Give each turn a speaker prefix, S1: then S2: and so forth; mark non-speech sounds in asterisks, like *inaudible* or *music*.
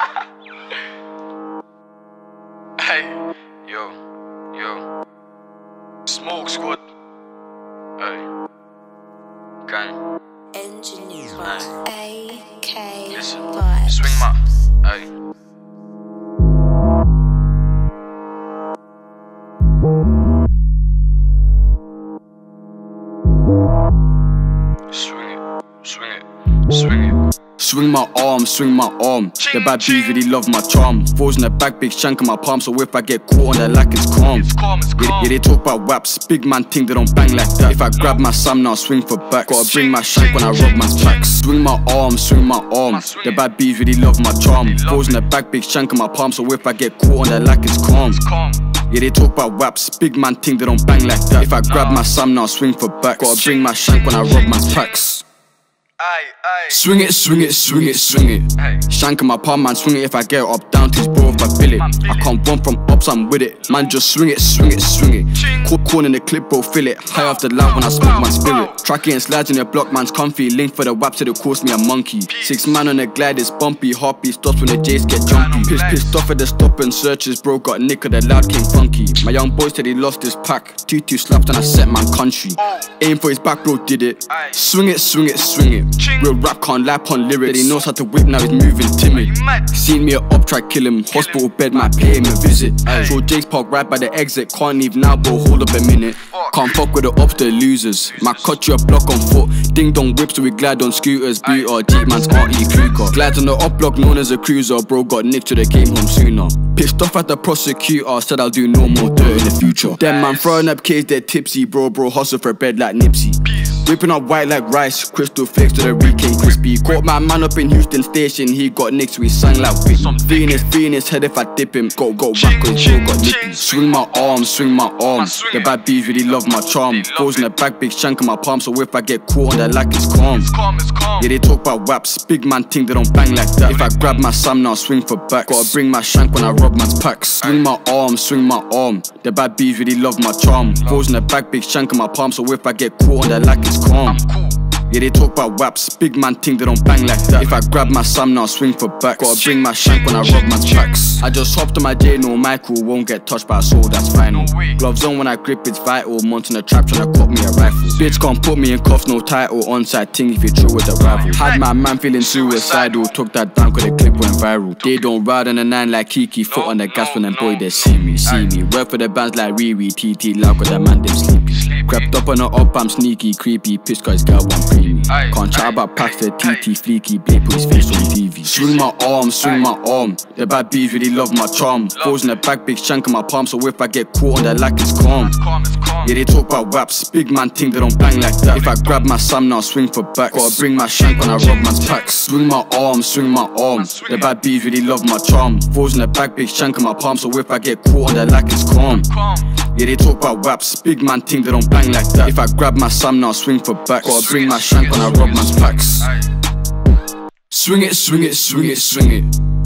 S1: *laughs* hey, yo, yo. Smoke squad. Hey. Gang.
S2: Engineer
S1: Hey.
S2: AK
S1: Listen.
S2: vibes.
S1: Swing my. Hey. Swing it, swing it, swing it.
S3: Swing my arm, swing my arm. The bad bees really love my charm. Falls in the back, big shank in my palm. So if I get caught on that like it's calm.
S1: It's calm, it's
S3: Yeah,
S1: calm.
S3: yeah, they talk about waps. Big man think they don't bang like that. If I grab my Sam now, swing for back. Gotta bring my shank when I rub my tracks. Swing my arm, swing my arm. The bad bees really love my charm. Falls in the back, big shank in my palm. So if I get caught on that like it's calm.
S1: It's calm.
S3: Yeah, they talk about waps. Big man think they don't bang like that. If I grab my Sam now, swing for back. Gotta bring my shank when I rub my tracks.
S1: Aye, aye.
S3: Swing it, swing it, swing it, swing it. Shank in my palm, man, swing it if I get up down to his I feel it. I can't run from ups, I'm with it. Man, just swing it, swing it, swing it. Caught corn in the clip, bro, feel it. High off the loud when I smoke my spirit. Track it and slides in the block, man's comfy. Link for the wap, said it cost me a monkey. Six man on the glide, it's bumpy. Heartbeat stops when the J's get jumpy. Pissed, pissed off at the stop and searches, bro. Got nick of the loud king funky. My young boy said he lost his pack. Two two slapped and I set man country. Oh. Aim for his back, bro, did it. Swing it, swing it, swing it. Real rap can't lap on lyrics. That he knows how to whip, now he's moving timid. Seen me up, try kill him. Hospital bed, might pay him a visit. Saw Jake's park right by the exit. Can't leave now, bro. Hold up a minute. Can't fuck with the ops, the losers. My cut you a block on foot. Ding dong whips, so we glide on scooters. Beat our Jeep man's RE Kruger. Glides on the up block, known as a cruiser. Bro got nicked till they came home sooner. Pissed off at the prosecutor, said I'll do no more dirt in the future. Them man throwing up kids, they're tipsy, bro. Bro hustle for bread like Nipsey. Whipping up white like rice, crystal flakes to the weekend crispy. Caught my man up in Euston Station, he got nicked, so he sang like Whitney. Venus, Venus, head if I dip him. Go, go, back, go,
S1: ching,
S3: got
S1: ching.
S3: Swing my arm, swing my arm. The bad bees really love my charm. Falls in the back, big shank in my palm, so if I get caught on that like it's calm. Yeah, they talk about waps. Big man think they don't bang like that. If I grab my Sam now, swing for back. Gotta bring my shank when I rub man's packs. Swing my arm, swing my arm. The bad bees really love my charm. Falls in the back, big shank in my palm, so if I get caught on that like it's calm. Yeah, they talk about waps. Big man think they don't bang like that. If I grab my Sam now, swing for back. Gotta bring my shank when I rub my tracks. I just hopped on my J, no Michael. Won't get touched by a sword, that's final. Gloves on when I grip, it's vital. Month in the trap, tryna cut me a rifle. Bitch can't put me in cuffs, no title. Onside thing if you true with a rival. Had my man feeling suicidal. Took that down cause the clip went viral. They don't ride on the nine like Kiki. Foot on the gas when them boy they see me, see me. Work for the bands like Riri, TT, loud cause that man them sleepy. Crept up on the up, I'm sneaky, creepy. Pissed cause girl preemie.
S1: Aye,
S3: Can't chat about
S1: aye.
S3: TT, fleeky. Blade put his face on TV. Swing my arm, swing my arm. The bad bees really love my charm. Falls in the back, big shank in my palm. So if I get caught on that like it's calm.
S1: Calm, it's calm.
S3: Yeah, they talk about waps. Big man think they don't bang like that. If I grab my Sam now, swing for back. Gotta bring my shank when I rub man's packs. Swing my arm, swing my arm. The bad bees really love my charm. Falls in the back, big shank in my palm. So if I get caught on that like it's calm. Yeah, they talk about waps. Big man think they don't bang like that. If I grab my Sam now, swing for back. Gotta bring my shank when I rub man's packs. Swing it, swing it, swing it, swing it.